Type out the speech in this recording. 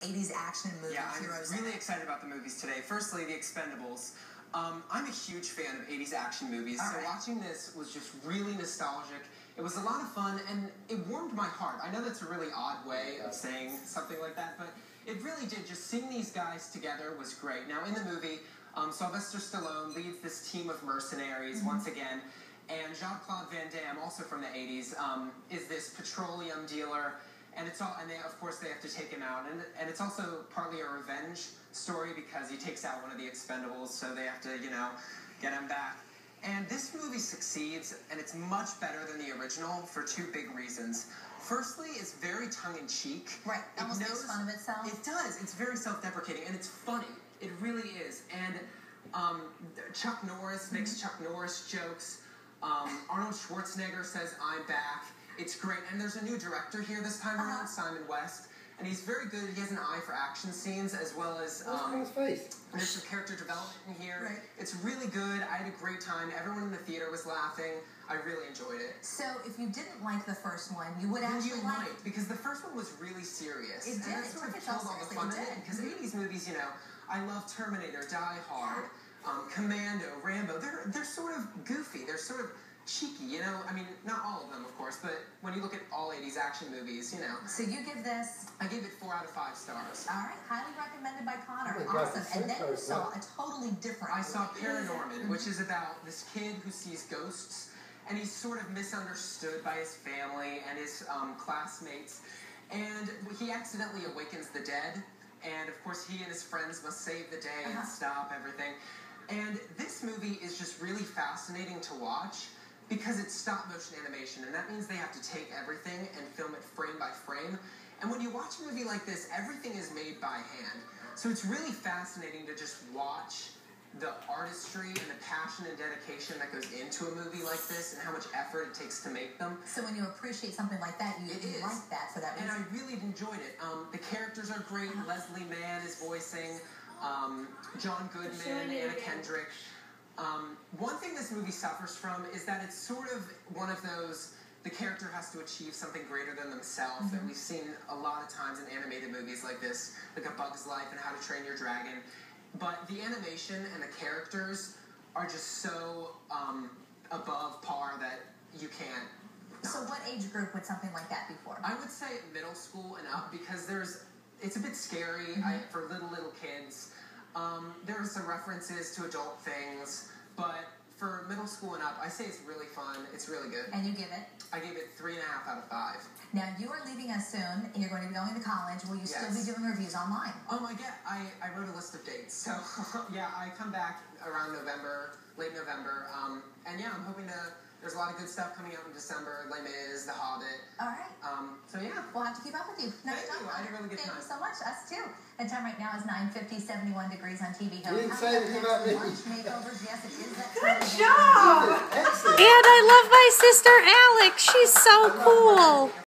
80s action movie Yeah, I'm really excited about the movies today. Firstly, The Expendables. Um, I'm a huge fan of 80s action movies, All so right. watching this was just really nostalgic. It was a lot of fun, and it warmed my heart. I know that's a really odd way of saying something like that, but it really did. Just seeing these guys together was great. Now, in the movie, um, Sylvester Stallone leads this team of mercenaries Mm-hmm. once again, and Jean Claude Van Damme, also from the 80s, um, is this petroleum dealer and it's all and they of course they have to take him out. And and it's also partly a revenge story because he takes out one of the expendables so they have to you know get him back. And this movie succeeds and it's much better than the original for two big reasons. Firstly it's very tongue-in-cheek. Right, It almost makes fun of itself. it does. It's very self-deprecating and it's funny. It really is. And um, chuck norris makes Mm-hmm. chuck norris jokes. Um, arnold schwarzenegger says i'm back it's great and there's a new director here this time around simon west and he's very good he has an eye for action scenes as well as um, face? there's some character development in here Right. it's really good i had a great time everyone in the theater was laughing i really enjoyed it So if you didn't like the first one, you would actually you like might because the first one was really serious. It and did. that It sort of killed all the fun It in it. did. Because Mhm. 80s movies, you know, I love Terminator, Die Hard, um, Commando, Rambo. They're they're sort of goofy. They're sort of cheeky. You know, I mean, not all of them, of course, but when you look at all 80s action movies, you know, So you give this, I gave it four out of five stars. all right, highly recommended by Connor. Oh God, awesome. it's And then you saw a totally different. I saw movie. Paranorman, which is about this kid who sees ghosts, and he's sort of misunderstood by his family and his um, classmates, and he accidentally awakens the dead, and of course he and his friends must save the day and Uh-huh. stop everything. And this movie is just really fascinating to watch because it's stop motion animation, and that means they have to take everything and film it frame by frame. And when you watch a movie like this, everything is made by hand. So it's really fascinating to just watch the artistry and the passion and dedication that goes into a movie like this and how much effort it takes to make them. So when you appreciate something like that, you, It you is. like that for that And I really enjoyed it. Um, the characters are great. Leslie Mann is voicing um, John Goodman, Showing it Anna again. Kendrick. Um, one thing this movie suffers from is that it's sort of one of those the character has to achieve something greater than themselves that we've seen a lot of times in animated movies like this, like A Bug's Life and How to Train Your Dragon. But the animation and the characters are just so um, above par that you can't. So what age group would something like that be for? I would say middle school and up because there's it's a bit scary I, for little little kids. Um, there are some references to adult things, but for middle school and up, I say it's really fun. It's really good. And you give it. I gave it three and a half out of five. Now you are leaving us soon. and You're going to be going to college. Will you still be doing reviews online? Oh I get I, I wrote a list of dates, so yeah, I come back around November, late November, um, and yeah, I'm hoping to. There's a lot of good stuff coming out in December. Les Mis, The Hobbit. All right. Um, so yeah, We'll have to keep up with you. Next Thank time. you. I had a really good Thank time. you so much. Us too. The time right now is 9.50, 71 degrees on TV Hill. You didn't say anything about me. Makeovers. Yes, it is that Good job! Excellent. And I love my sister Alex. She's so cool.